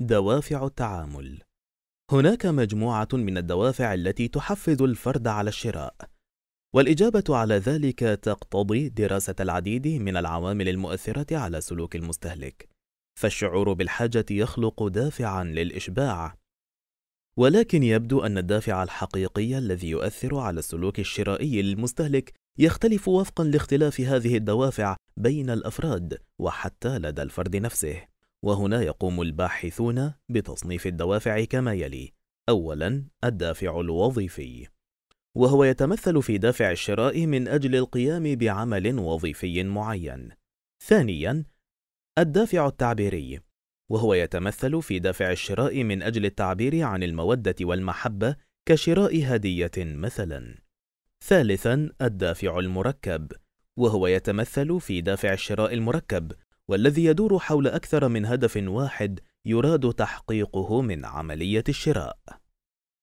دوافع التعامل. هناك مجموعة من الدوافع التي تحفز الفرد على الشراء والإجابة على ذلك تقتضي دراسة العديد من العوامل المؤثرة على سلوك المستهلك فالشعور بالحاجة يخلق دافعا للإشباع. ولكن يبدو أن الدافع الحقيقي الذي يؤثر على السلوك الشرائي للمستهلك يختلف وفقا لاختلاف هذه الدوافع بين الأفراد وحتى لدى الفرد نفسه. وهنا يقوم الباحثون بتصنيف الدوافع كما يلي. أولا الدافع الوظيفي. وهو يتمثل في دافع الشراء من أجل القيام بعمل وظيفي معين. ثانيا الدافع التعبيري. وهو يتمثل في دافع الشراء من أجل التعبير عن المودة والمحبة كشراء هدية مثلا. ثالثا الدافع المركب. وهو يتمثل في دافع الشراء المركب. والذي يدور حول أكثر من هدف واحد يراد تحقيقه من عملية الشراء.